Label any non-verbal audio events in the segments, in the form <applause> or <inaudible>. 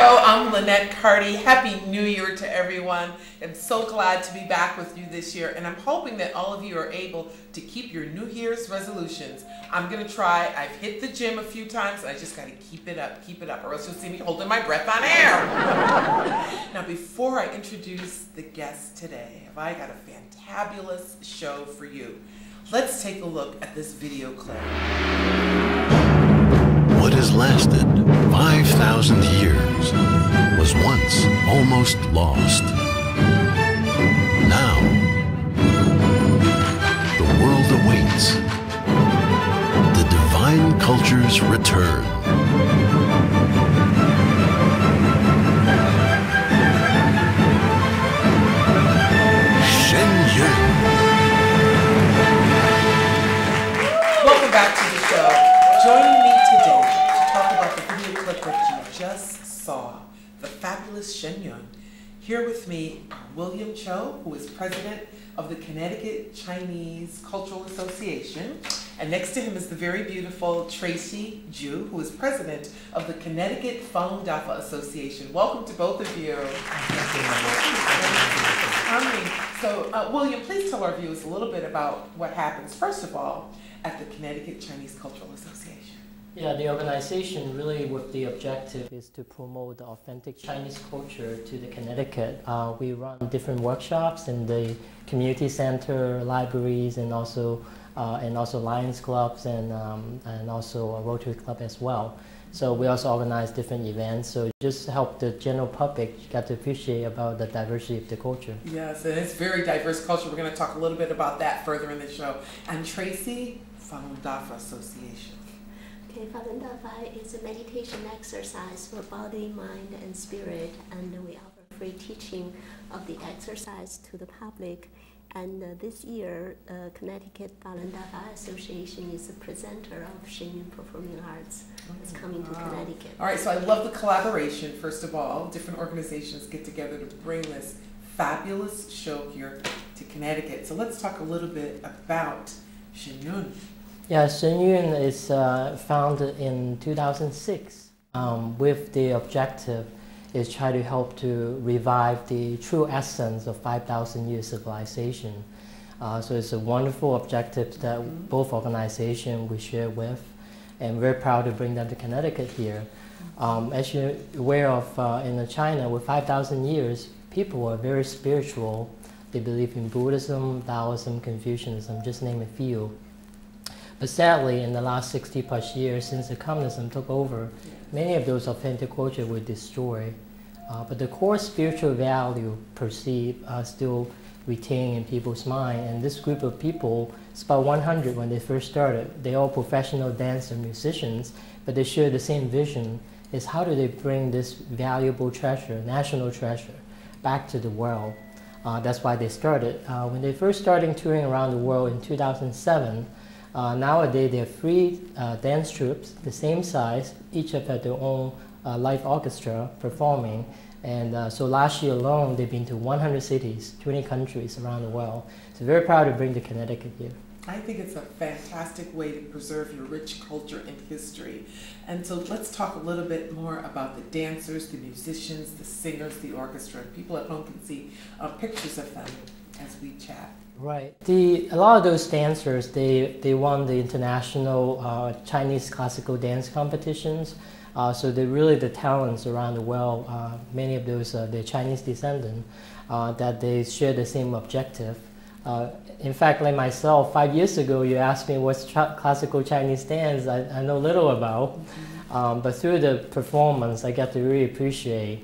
Show. I'm Linnet Carty. Happy New Year to everyone. I'm so glad to be back with you this year, and I'm hoping that all of you are able to keep your New Year's resolutions. I'm going to try. I've hit the gym a few times, I just got to keep it up, keep it up, or else you'll see me holding my breath on air. <laughs> now, before I introduce the guest today, have I got a fantabulous show for you. Let's take a look at this video clip. Lasted 5,000 years was once almost lost. Now, the world awaits the divine culture's return. Here with me William Cheung, who is president of the Connecticut Chinese Cultural Association. And next to him is the very beautiful Tracey Zhu, who is president of the Connecticut Falun Dafa Association. Welcome to both of you. So, uh, William, please tell our viewers a little bit about what happens, first of all, at the Connecticut Chinese Cultural Association. Yeah, the organization really with the objective is to promote the authentic Chinese culture to the Connecticut. Uh, we run different workshops in the community center, libraries, and also uh, and also Lions clubs and um, and also a Rotary club as well. So we also organize different events. So just help the general public get to appreciate about the diversity of the culture. Yes, and it's very diverse culture. We're going to talk a little bit about that further in the show. And Tracey, Falun Dafa Association. Okay, Falun Dafa is a meditation exercise for body, mind, and spirit, and we offer free teaching of the exercise to the public. And uh, this year, uh, Connecticut Falun Dafa Association is the presenter of Shen Yun Performing Arts. It's coming to Wow. Connecticut. All right, so I love the collaboration, first of all. Different organizations get together to bring this fabulous show here to Connecticut. So let's talk a little bit about Shen Yun. Yeah, Shen Yun is uh, founded in 2006 um, with the objective is try to help to revive the true essence of 5,000 years civilization. Uh, so it's a wonderful objective that both organizations we share with, and we're proud to bring them to Connecticut here. Um, as you're aware of, uh, in China, with 5,000 years, people are very spiritual. They believe in Buddhism, Taoism, Confucianism, just name a few. But sadly, in the last 60 plus years since the communism took over, many of those authentic culture were destroyed. Uh, but the core spiritual value perceived are still retained in people's mind. And this group of people, it's about 100 when they first started. They're all professional dancers, musicians, but they share the same vision is how do they bring this valuable treasure, national treasure, back to the world. Uh, that's why they started. Uh, when they first started touring around the world in 2007, uh, nowadays, there are three uh, dance troupes, the same size, each have had their own uh, live orchestra performing. And uh, so last year alone, they've been to 100 cities, 20 countries around the world. So very proud to bring the Connecticut here. I think it's a fantastic way to preserve your rich culture and history. And so let's talk a little bit more about the dancers, the musicians, the singers, the orchestra. People at home can see uh, pictures of them as we chat. Right. The, a lot of those dancers, they, they won the international uh, Chinese classical dance competitions. Uh, so they're really the talents around the world. Uh, many of those are the Chinese descendant uh, that they share the same objective Uh, in fact, like myself, five years ago, you asked me what's classical Chinese dance. I, I know little about, mm-hmm. um, but through the performance, I got to really appreciate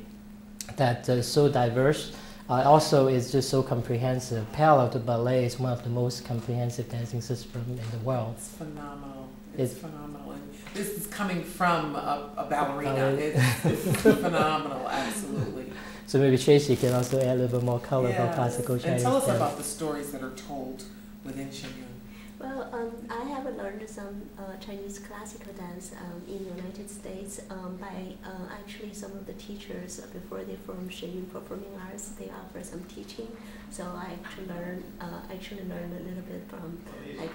that uh, so diverse. Uh, also, it's just so comprehensive. Parallel to ballet, is one of the most comprehensive dancing systems in the world. It's phenomenal. It's, it's phenomenal. And this is coming from a, a ballerina. It's, it's <laughs> phenomenal, absolutely. So maybe Tracey can also add a little bit more color yes. about classical Chinese. And tell us dance. about the stories that are told within Shen Yun. Well, um, I have learned some uh, Chinese classical dance um, in the United States um, by uh, actually some of the teachers before they formed Shen Yun Performing Arts. They offer some teaching, so I actually learned uh, actually learned a little bit from like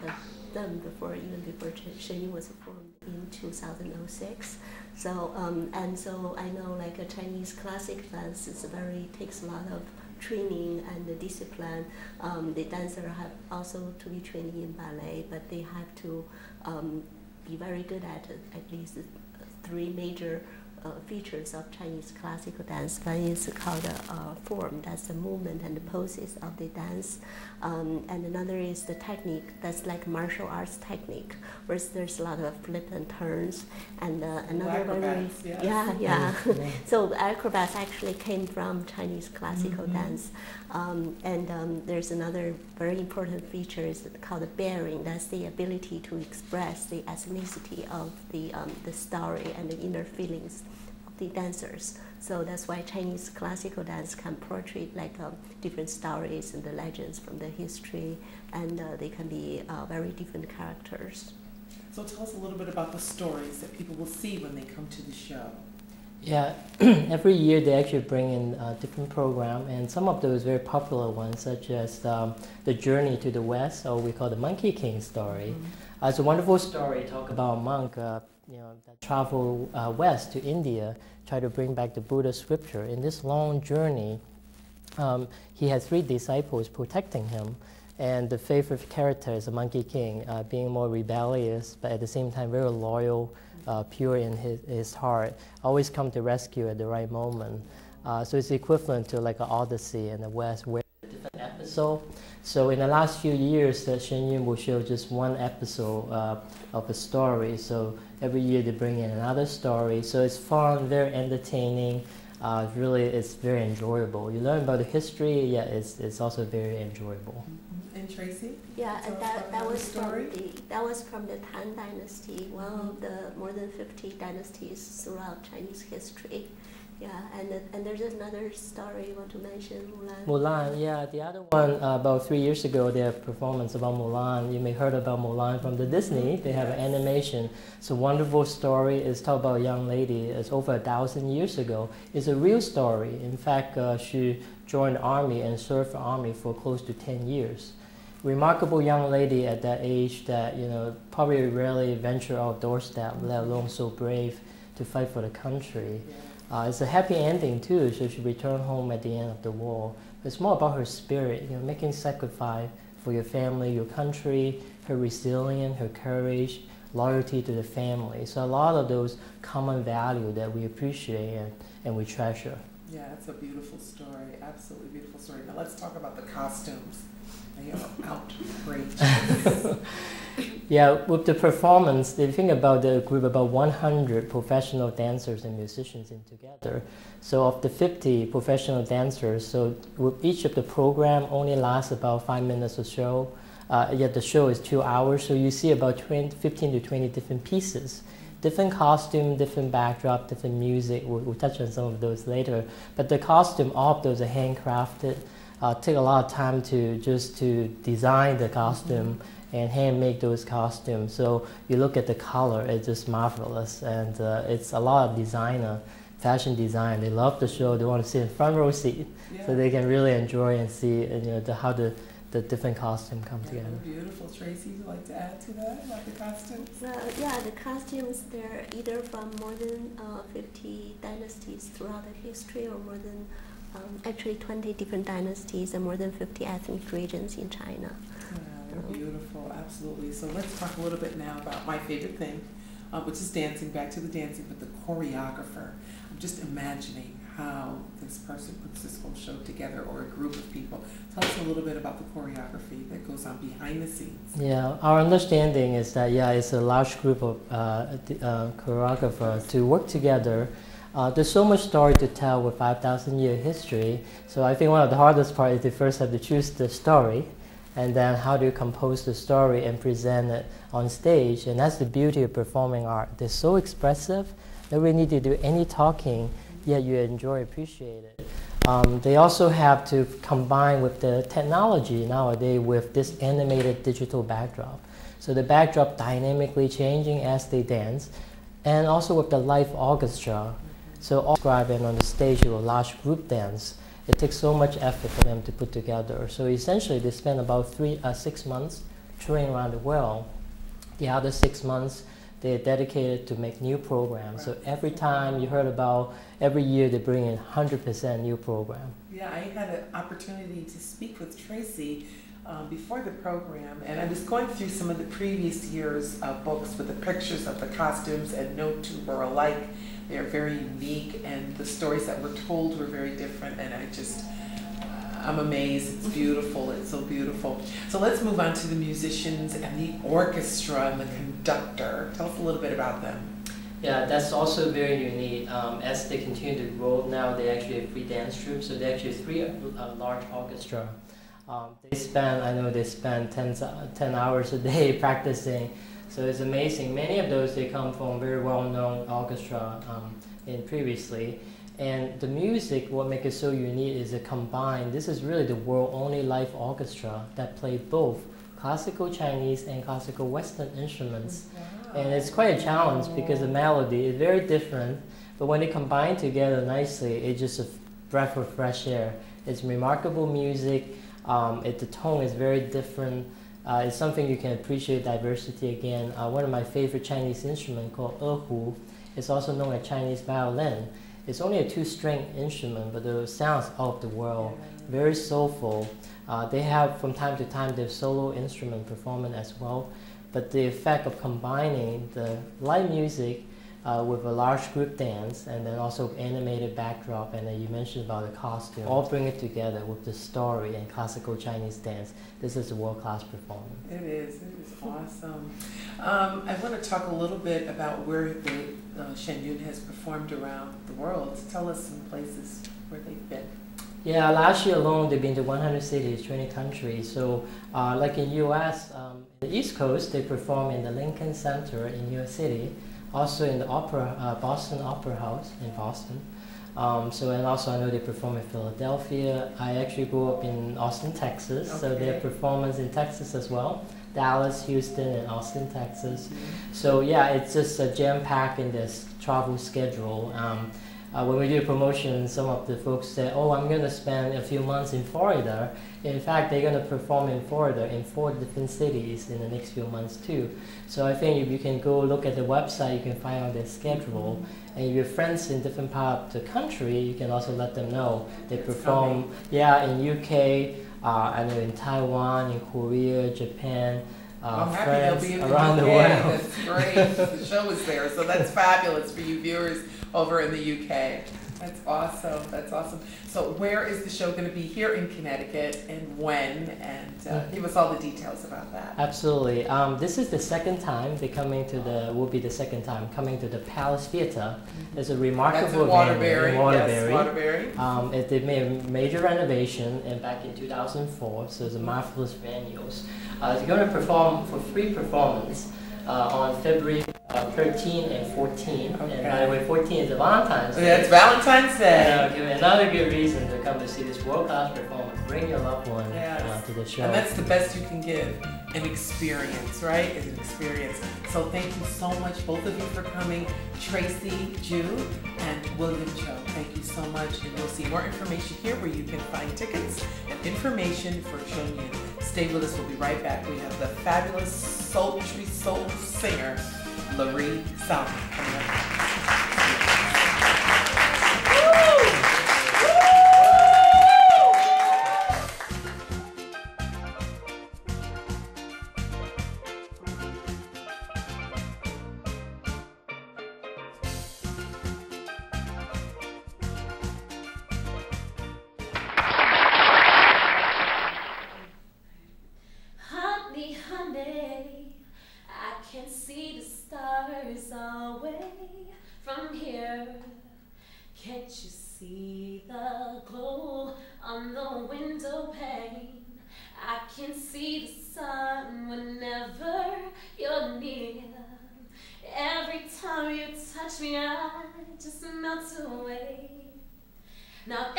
them before even before Shen Yun was formed in 2006. So um, and so I know like a Chinese classic dance is very takes a lot of training and the discipline. Um, the dancer have also to be trained in ballet, but they have to um, be very good at at least three major uh, features of Chinese classical dance. One is called a uh, form, that's the movement and the poses of the dance. Um, and another is the technique, that's like martial arts technique, where there's a lot of flip and turns. And uh, another one is, yes. yeah, yeah. <laughs> so acrobats actually came from Chinese classical mm -hmm. dance. Um, and um, there's another very important feature is called the bearing. That's the ability to express the ethnicity of the, um, the story and the inner feelings the dancers. So that's why Chinese classical dance can portray like um, different stories and the legends from the history, and uh, they can be uh, very different characters. So tell us a little bit about the stories that people will see when they come to the show. Yeah, <clears throat> every year they actually bring in a different program, and some of those very popular ones, such as um, the Journey to the West, or we call the Monkey King story. Mm -hmm. uh, it's a wonderful story. Talk about a monk, uh, you know, travel uh, west to India, try to bring back the Buddha scripture. In this long journey, um, he had three disciples protecting him. And the favorite character is the Monkey King, uh, being more rebellious, but at the same time very loyal, uh, pure in his, his heart, always come to rescue at the right moment. Uh, so it's equivalent to like an Odyssey in the West, where different episode. So in the last few years, uh, Shen Yun will show just one episode uh, of a story. So every year they bring in another story. So it's fun, very entertaining. Uh, really, it's very enjoyable. You learn about the history, yeah, it's, it's also very enjoyable. Mm-hmm. And Tracey? Yeah, and that, that was story? from the that was from the Tang Dynasty, one of the more than fifty dynasties throughout Chinese history. Yeah, and and there's another story you want to mention, Mulan. Mulan, yeah, the other one uh, about three years ago, their performance about Mulan. You may heard about Mulan from the Disney. They have an animation. It's a wonderful story. It's talk about a young lady. It's over a thousand years ago. It's a real story. In fact, uh, she joined the army and served the army for close to ten years. Remarkable young lady at that age that you know probably rarely venture out doorstep, let alone so brave to fight for the country. Yeah. Uh, it's a happy ending too, so she returned home at the end of the war. It's more about her spirit, you know, making sacrifice for your family, your country, her resilience, her courage, loyalty to the family. So a lot of those common values that we appreciate and, and we treasure. Yeah, it's a beautiful story. Absolutely beautiful story. Now let's talk about the costumes. They are outrageous. <laughs> Yeah, with the performance, they think about the group about 100 professional dancers and musicians in together. So of the 50 professional dancers, so with each of the program only lasts about five minutes or so. Uh, yet the show is two hours, so you see about 20, 15 to 20 different pieces. Different costume, different backdrop, different music. We'll, we'll touch on some of those later. But the costume, all of those are handcrafted. Uh, take a lot of time to just to design the costume. Mm -hmm and hand make those costumes. So you look at the color, it's just marvelous. And uh, it's a lot of designer, fashion design. They love the show. They want to sit in front row seat yeah. so they can really enjoy and see you know, the, how the, the different costumes come yeah, together. Beautiful. Tracey, would you like to add to that about the costumes? Uh, yeah, the costumes, they're either from more than uh, 50 dynasties throughout the history or more than um, actually 20 different dynasties and more than 50 ethnic regions in China. Yeah, they're beautiful, absolutely. So let's talk a little bit now about my favorite thing, uh, which is dancing, back to the dancing, but the choreographer. I'm just imagining how this person puts this whole show together or a group of people. Tell us a little bit about the choreography that goes on behind the scenes. Yeah, our understanding is that, yeah, it's a large group of uh, uh, choreographers to work together. Uh, there's so much story to tell with 5,000 year history. So I think one of the hardest part is to first have to choose the story and then how do you compose the story and present it on stage. And that's the beauty of performing art. They're so expressive. that we need to do any talking yet you enjoy, appreciate it. Um, they also have to combine with the technology nowadays with this animated digital backdrop. So the backdrop dynamically changing as they dance, and also with the live orchestra. So all describing on the stage with a large group dance, it takes so much effort for them to put together. So essentially, they spend about three, uh, six months touring around the world. The other six months, they're dedicated to make new programs. So every time you heard about, every year they bring in 100% new program. Yeah, I had an opportunity to speak with Tracey uh, before the program, and I was going through some of the previous year's uh, books with the pictures of the costumes, and no two were alike. They're very unique, and the stories that were told were very different, and I just I'm amazed. It's beautiful. It's so beautiful. So let's move on to the musicians and the orchestra and the conductor. Tell us a little bit about them. Yeah, that's also very unique. Um, as they continue to grow now, they actually have three dance troupes. So they actually have three uh, large orchestra. Um, they spend, I know they spend 10, 10 hours a day <laughs> practicing. So it's amazing. Many of those, they come from very well-known orchestra um, in previously. And the music, what makes it so unique is it combined. This is really the world only live orchestra that play both classical Chinese and classical Western instruments. Wow. And it's quite a challenge because the melody is very different, but when they combine together nicely, it's just a breath of fresh air. It's remarkable music. Um, it, the tone is very different. Uh, it's something you can appreciate diversity again. Uh, one of my favorite Chinese instruments called erhu is also known as Chinese violin. It's only a two-string instrument, but the sounds of the world, very soulful. Uh, they have, from time to time, their solo instrument performance as well. But the effect of combining the light music uh, with a large group dance and then also animated backdrop and then you mentioned about the costume all bring it together with the story and classical Chinese dance. This is a world-class performance. It is it is awesome. Um, I want to talk a little bit about where the uh, Shen Yun has performed around the world. Tell us some places where they've been. Yeah, last year alone they've been to 100 cities, 20 countries. So, uh, like in U.S., um, the East Coast, they perform in the Lincoln Center in New York City also in the opera, uh, Boston Opera House in Boston. Um, so and also I know they perform in Philadelphia. I actually grew up in Austin, Texas, okay. so have performance in Texas as well. Dallas, Houston, and Austin, Texas. Mm-hmm. So yeah, it's just a jam pack in this travel schedule. Um, uh, when we do promotion, some of the folks say, "Oh, I'm going to spend a few months in Florida." In fact, they're going to perform in Florida in four different cities in the next few months too. So I think if you can go look at the website, you can find out their schedule. And if your friends in different parts of the country, you can also let them know they perform. Yeah, in UK, uh, I know in Taiwan, in Korea, Japan. Uh, I'm happy they'll be in the around UK. the world. That's great. the show is there, so that's <laughs> fabulous for you viewers over in the UK. That's awesome. That's awesome. So, where is the show going to be here in Connecticut and when? And uh, mm-hmm. give us all the details about that. Absolutely. Um, this is the second time they're coming to the, will be the second time coming to the Palace Theater. Mm-hmm. It's a remarkable That's in Waterbury. In Waterbury. Yes, Waterbury. Um, it, they made a major renovation and back in 2004, so it's a marvelous venue. Uh, they're going to perform for free performance uh, on February uh, 13 and 14. Okay. And by the way, 14 is a Valentine's Day. Yeah, it's Valentine's Day. give me another good reason to come to see this world-class performance. Bring your loved one uh, yes. uh, to the show. And that's the best you can give, an experience, right? It's an experience. So thank you so much, both of you, for coming. Tracey Zhu and William Cheung, thank you so much. And you'll see more information here where you can find tickets and information for Shen Stay with us. We'll be right back. We have the fabulous sultry soul singer, Laree Salmon. away. Now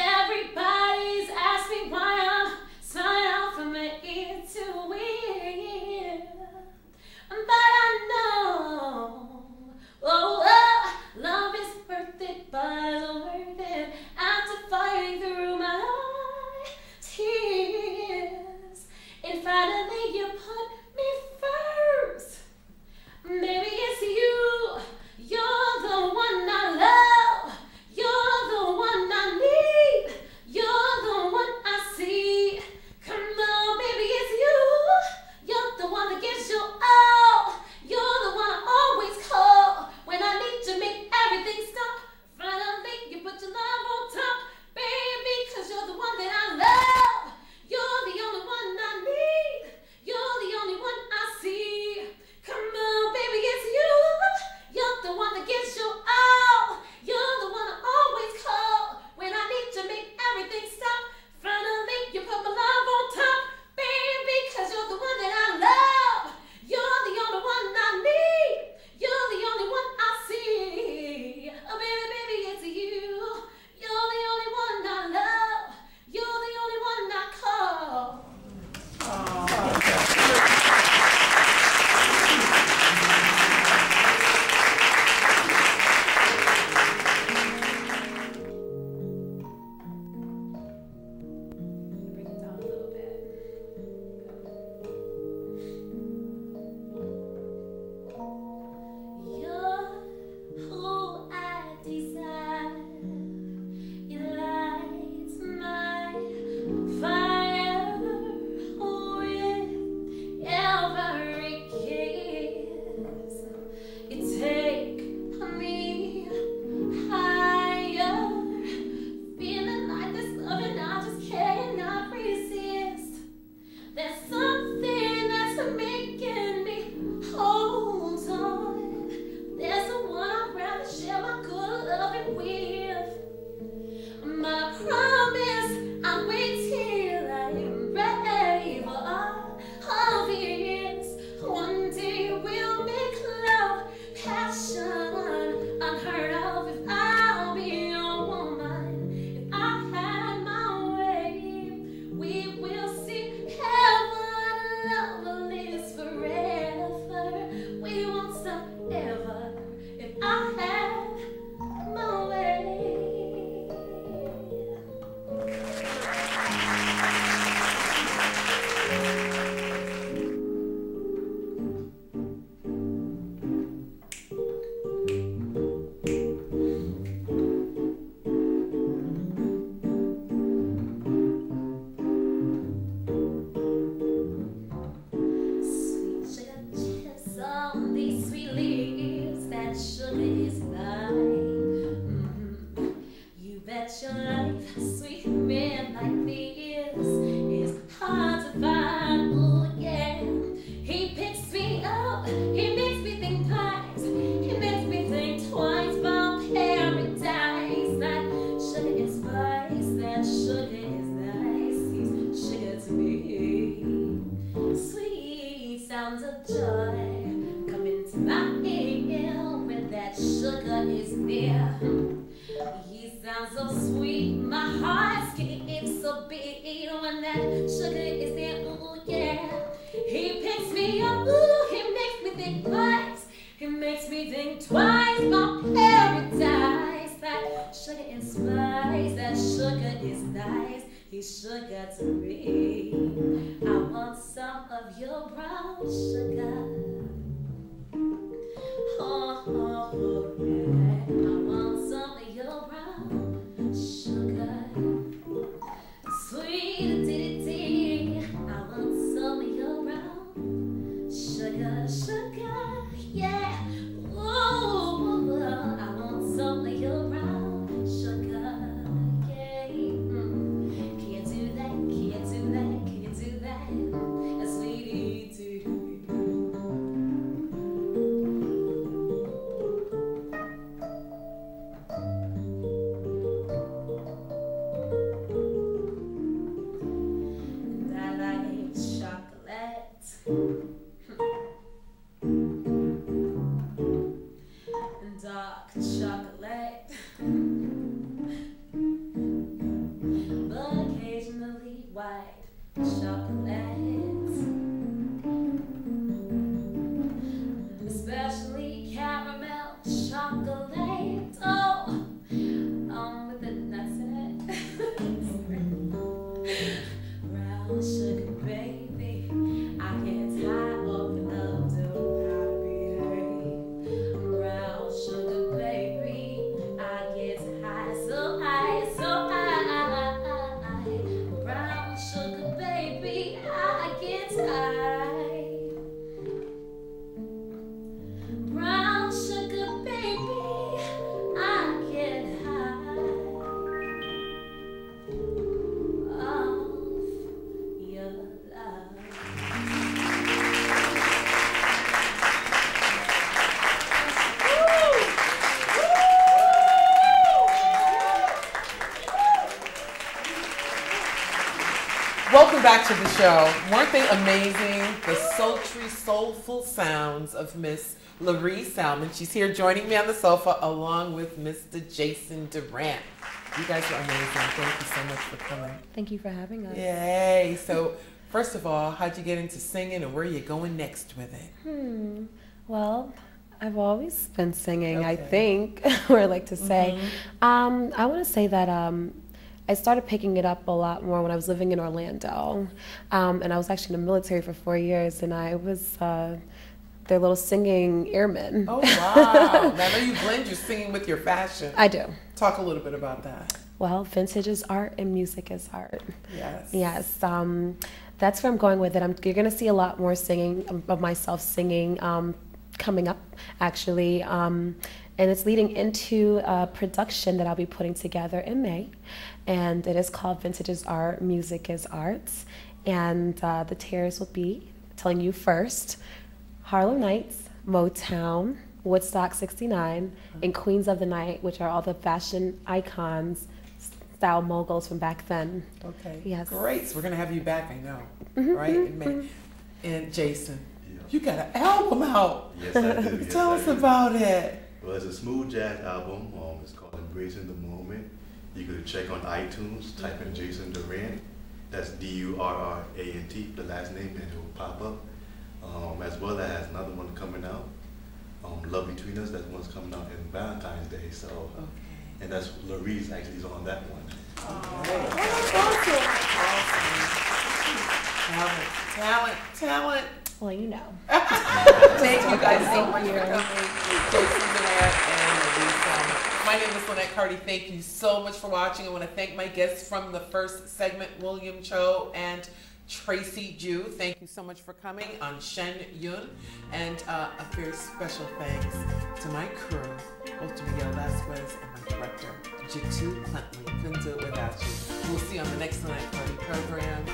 one is near. He sounds so sweet, my heart's getting so big when that sugar is there. Ooh yeah, he picks me up. Ooh, he makes me think twice. He makes me think twice. My paradise, that sugar and spice, that sugar is nice. He's sugar to me. I want some of your brown sugar. Oh, oh, oh. Uncle. Welcome back to the show. Weren't they amazing? The sultry, soulful sounds of Miss Laree Salmon. She's here joining me on the sofa along with Mr. Jason Durrant. You guys are amazing. Thank you so much for coming. Thank you for having us. Yay. So, first of all, how'd you get into singing and where are you going next with it? Hmm. Well, I've always been singing, I think, <laughs> or I like to say. Um, I want to say that um, I started picking it up a lot more when I was living in Orlando. Um, and I was actually in the military for four years, and I was uh, their little singing airman. Oh, wow. <laughs> now, I know you blend your singing with your fashion. I do. Talk a little bit about that. Well, vintage is art and music is art. Yes. Yes, um, that's where I'm going with it. I'm, you're going to see a lot more singing um, of myself singing um, coming up, actually. Um, and it's leading into a production that I'll be putting together in May. And it is called Vintage is Art, Music is Arts. And uh, the tears will be telling you first Harlem Nights, Motown, Woodstock 69, and Queens of the Night, which are all the fashion icons, style moguls from back then. Okay. Yes. Great. So we're gonna have you back. I know, Mhm, right? mhm, In May. mhm. And Jason, Yeah. you got an album out. Yes, I do. <laughs> Yes, Tell I us do. about it. Well, it's a smooth jazz album. Um, it's called Embracing the Moment. You could check on iTunes, type in Jason Durrant. That's D U R R A N T, the last name, and it will pop up. Um, as well as another one coming out, um, Love Between Us. That one's coming out in Valentine's Day. So, Okay. and that's Laree's actually is on that one. Talent, talent, talent. Well, you know. <laughs> Thank you guys so much for coming. Jason Durrant and Lisa. My name is Linnet Carty. Thank you so much for watching. I want to thank my guests from the first segment, William Cheung and Tracey Zhu. Thank you so much for coming on Shen Yun. And uh, a very special thanks to my crew, both to Miguel Vasquez and my director, Jitu Huntley. Couldn't do it without you. We'll see you on the next Linnet Carty program.